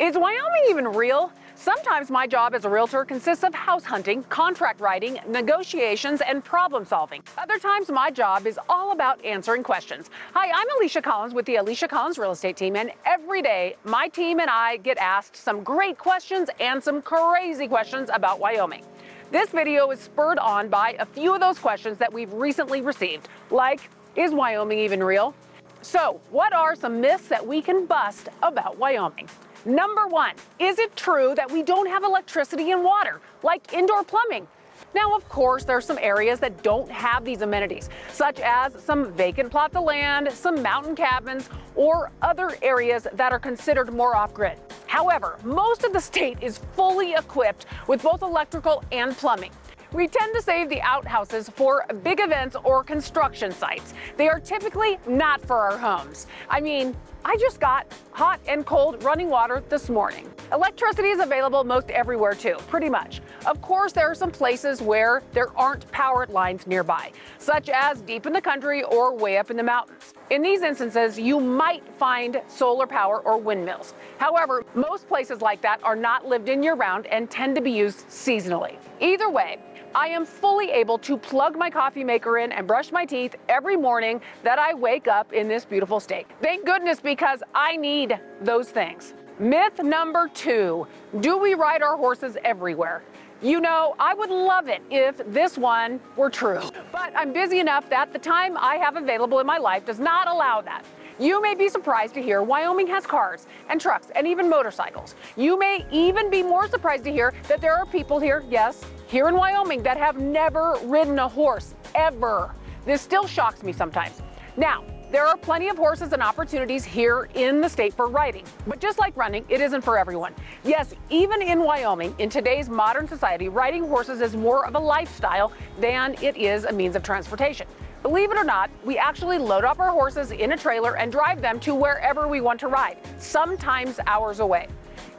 Is Wyoming even real? Sometimes my job as a realtor consists of house hunting, contract writing, negotiations, and problem solving. Other times my job is all about answering questions. Hi, I'm Alisha Collins with the Alisha Collins Real Estate Team, and every day my team and I get asked some great questions and some crazy questions about Wyoming. This video is spurred on by a few of those questions that we've recently received, like, is Wyoming even real? So, what are some myths that we can bust about Wyoming? Number one, is it true that we don't have electricity and water, like indoor plumbing? Now, of course, there are some areas that don't have these amenities, such as some vacant plots of land, some mountain cabins, or other areas that are considered more off grid. However, most of the state is fully equipped with both electrical and plumbing. We tend to save the outhouses for big events or construction sites. They are typically not for our homes. I mean, I just got hot and cold running water this morning. Electricity is available most everywhere too, pretty much. Of course, there are some places where there aren't power lines nearby, such as deep in the country or way up in the mountains. In these instances, you might find solar power or windmills. However, most places like that are not lived in year round and tend to be used seasonally. Either way, I am fully able to plug my coffee maker in and brush my teeth every morning that I wake up in this beautiful state. Thank goodness because I need those things. Myth number two Do we ride our horses everywhere? You know, I would love it if this one were true, but I'm busy enough that the time I have available in my life does not allow that. You may be surprised to hear Wyoming has cars and trucks and even motorcycles. You may even be more surprised to hear that there are people here, yes, here in Wyoming, that have never ridden a horse, ever. This still shocks me sometimes. Now, there are plenty of horses and opportunities here in the state for riding, but just like running, it isn't for everyone. Yes, even in Wyoming, in today's modern society, riding horses is more of a lifestyle than it is a means of transportation. Believe it or not, we actually load up our horses in a trailer and drive them to wherever we want to ride, sometimes hours away.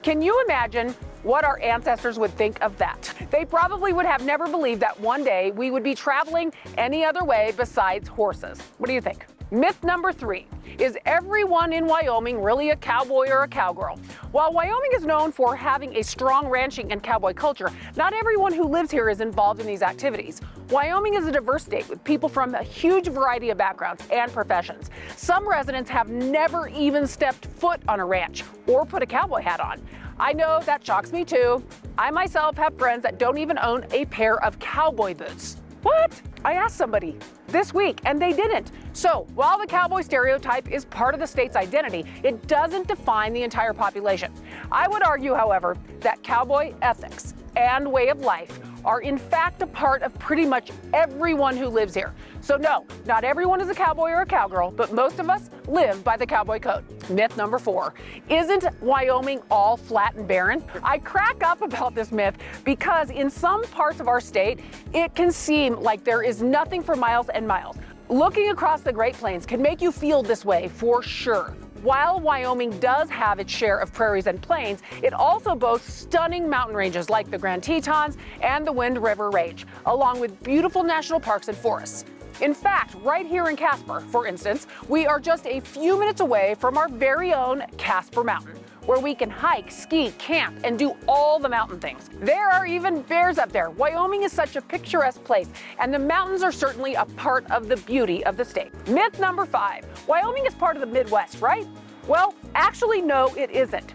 Can you imagine what our ancestors would think of that? They probably would have never believed that one day we would be traveling any other way besides horses. What do you think? Myth number three is everyone in Wyoming really a cowboy or a cowgirl? While Wyoming is known for having a strong ranching and cowboy culture, not everyone who lives here is involved in these activities. Wyoming is a diverse state with people from a huge variety of backgrounds and professions. Some residents have never even stepped foot on a ranch or put a cowboy hat on. I know that shocks me too. I myself have friends that don't even own a pair of cowboy boots. What? I asked somebody this week and they didn't. So while the cowboy stereotype is part of the state's identity, it doesn't define the entire population. I would argue, however, that cowboy ethics and way of life are in fact a part of pretty much everyone who lives here. So no, not everyone is a cowboy or a cowgirl, but most of us live by the cowboy code. Myth number four, isn't Wyoming all flat and barren? I crack up about this myth because in some parts of our state, it can seem like there is nothing for miles and miles. Looking across the Great Plains can make you feel this way for sure. While Wyoming does have its share of prairies and plains, it also boasts stunning mountain ranges like the Grand Tetons and the Wind River Range, along with beautiful national parks and forests. In fact, right here in Casper, for instance, we are just a few minutes away from our very own Casper Mountain where we can hike, ski, camp, and do all the mountain things. There are even bears up there. Wyoming is such a picturesque place, and the mountains are certainly a part of the beauty of the state. Myth number five Wyoming is part of the Midwest, right? Well, actually, no, it isn't.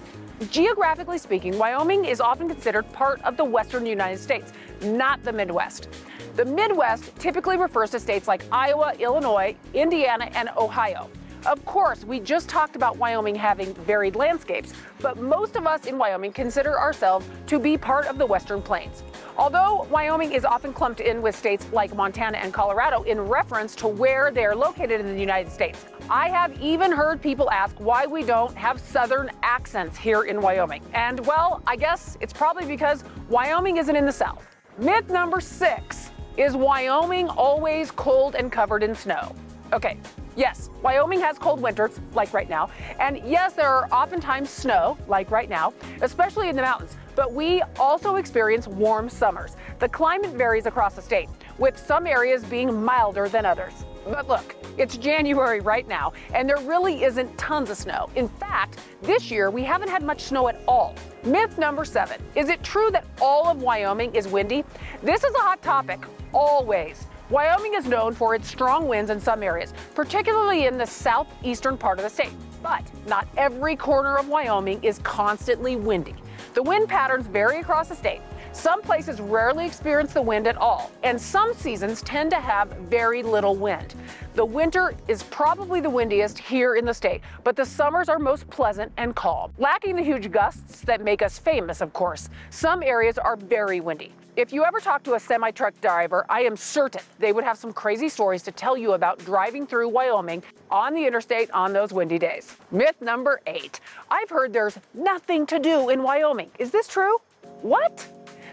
Geographically speaking, Wyoming is often considered part of the western United States, not the Midwest. The Midwest typically refers to states like Iowa, Illinois, Indiana, and Ohio. Of course, we just talked about Wyoming having varied landscapes, but most of us in Wyoming consider ourselves to be part of the Western Plains. Although Wyoming is often clumped in with states like Montana and Colorado in reference to where they are located in the United States, I have even heard people ask why we don't have Southern accents here in Wyoming. And well, I guess it's probably because Wyoming isn't in the South. Myth number six is Wyoming always cold and covered in snow? Okay, Yes, Wyoming has cold winters, like right now. And yes, there are oftentimes snow, like right now, especially in the mountains. But we also experience warm summers. The climate varies across the state, with some areas being milder than others. But look, It's January right now, and there really isn't tons of snow. In fact, this year we haven't had much snow at all. Myth number seven Is it true that all of Wyoming is windy? This is a hot topic, always. Wyoming is known for its strong winds in some areas, particularly in the southeastern part of the state. But not every corner of Wyoming is constantly windy. The wind patterns vary across the state. Some places rarely experience the wind at all, and some seasons tend to have very little wind. The winter is probably the windiest here in the state, but the summers are most pleasant and calm. Lacking the huge gusts that make us famous, of course, some areas are very windy. If you ever talk to a semi truck driver, I am certain they would have some crazy stories to tell you about driving through Wyoming on the interstate on those windy days. Myth number eight I've heard there's nothing to do in Wyoming. Is this true? What?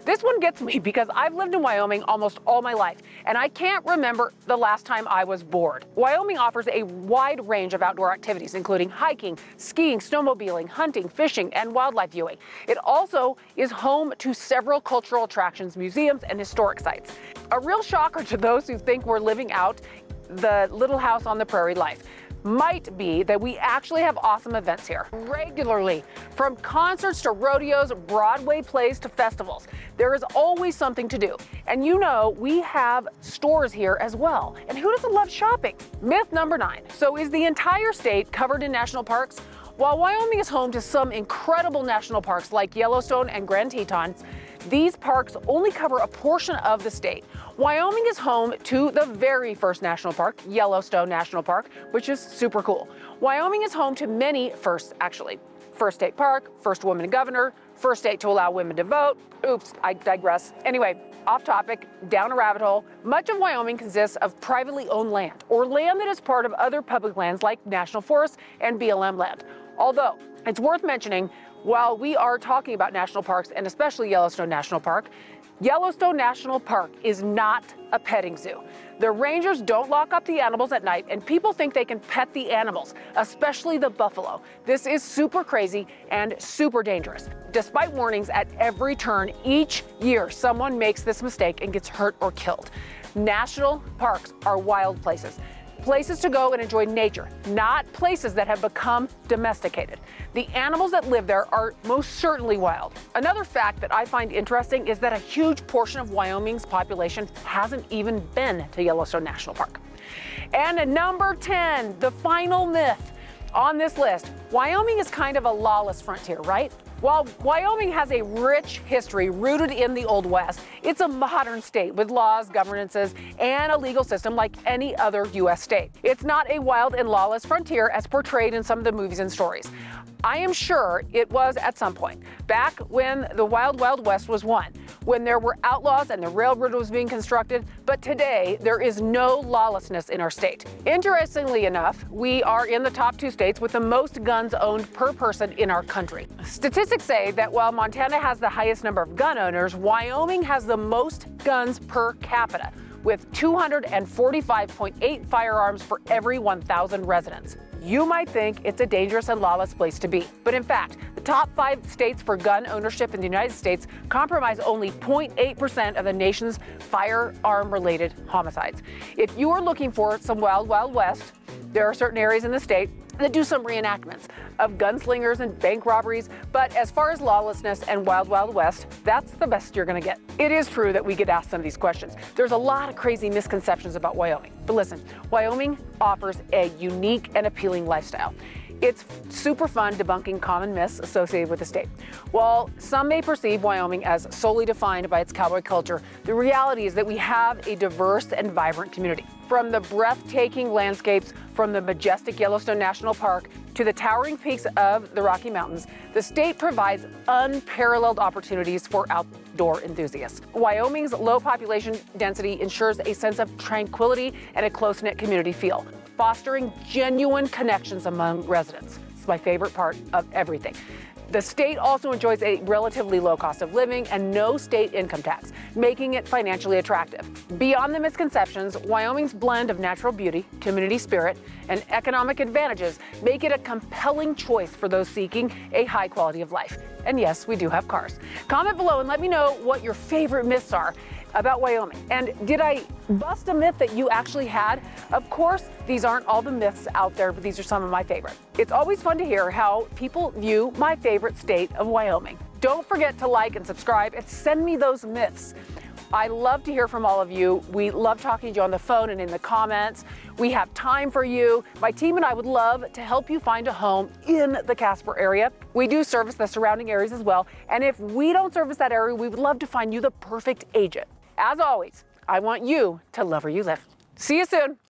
This one gets me because I've lived in Wyoming almost all my life, and I can't remember the last time I was bored. Wyoming offers a wide range of outdoor activities, including hiking, skiing, snowmobiling, hunting, fishing, and wildlife viewing. It also is home to several cultural attractions, museums, and historic sites. A real shocker to those who think we're living out the little house on the prairie life might be that we actually have awesome events here regularly, from concerts to rodeos, Broadway plays to festivals. There is always something to do. And you know, we have stores here as well. And who doesn't love shopping? Myth number nine. So, is the entire state covered in national parks? While Wyoming is home to some incredible national parks like Yellowstone and Grand Tetons, these parks only cover a portion of the state. Wyoming is home to the very first national park, Yellowstone National Park, which is super cool. Wyoming is home to many firsts, actually. First state park, first woman governor, first state to allow women to vote. Oops, I digress. Anyway, off topic, down a rabbit hole. Much of Wyoming consists of privately owned land or land that is part of other public lands like national forests and BLM land. Although it's worth mentioning, while we are talking about national parks and especially Yellowstone National Park, Yellowstone National Park is not a petting zoo. The rangers don't lock up the animals at night, and people think they can pet the animals, especially the buffalo. This is super crazy and super dangerous. Despite warnings at every turn, each year someone makes this mistake and gets hurt or killed. National parks are wild places places to go and enjoy nature, not places that have become domesticated. The animals that live there are most certainly wild. Another fact that I find interesting is that a huge portion of Wyoming's population hasn't even been to Yellowstone National Park. And number 10, the final myth on this list Wyoming is kind of a lawless frontier, right? While Wyoming has a rich history rooted in the Old West, it's a modern state with laws, governances, and a legal system like any other U.S. state. It's not a wild and lawless frontier as portrayed in some of the movies and stories. I am sure it was at some point, back when the Wild Wild West was won, when there were outlaws and the railroad was being constructed, but today there is no lawlessness in our state. Interestingly enough, we are in the top two states with the most guns owned per person in our country. Statistics say that while Montana has the highest number of gun owners, Wyoming has the most guns per capita with 245.8 firearms for every 1,000 residents. You might think it's a dangerous and lawless place to be, but in fact, the top five states for gun ownership in the United States comprise only 0.8% of the nation's firearm related homicides. If you are looking for some wild, wild west, there are certain areas in the state that do some reenactments of gunslingers and bank robberies, but as far as lawlessness and wild, wild west, that's the best you're going to get. It is true that we get asked some of these questions. There's a lot of crazy misconceptions about Wyoming. But listen, Wyoming offers a unique and appealing lifestyle. It's super fun debunking common myths associated with the state. While some may perceive Wyoming as solely defined by its cowboy culture, the reality is that we have a diverse and vibrant community. From the breathtaking landscapes from the majestic Yellowstone National Park to the towering peaks of the Rocky Mountains, the state provides unparalleled opportunities for outdoor enthusiasts. Wyoming's low population density ensures a sense of tranquility and a close knit community feel fostering genuine connections among residents. It's my favorite part of everything. The state also enjoys a relatively low cost of living and no state income tax, making it financially attractive. Beyond the misconceptions, Wyoming's blend of natural beauty, community spirit, and economic advantages make it a compelling choice for those seeking a high quality of life. And yes, we do have cars. Comment below and let me know what your favorite myths are about Wyoming. And did I bust a myth that you actually had? Of course, these aren't all the myths out there, but these are some of my favorite. It's always fun to hear how people view my favorite state of Wyoming. Don't forget to like and subscribe and send me those myths. I love to hear from all of you. We love talking to you on the phone and in the comments. We have time for you. My team and I would love to help you find a home in the Casper area. We do service the surrounding areas as well. And if we don't service that area, we would love to find you the perfect agent. As always, I want you to love where you live. See you soon.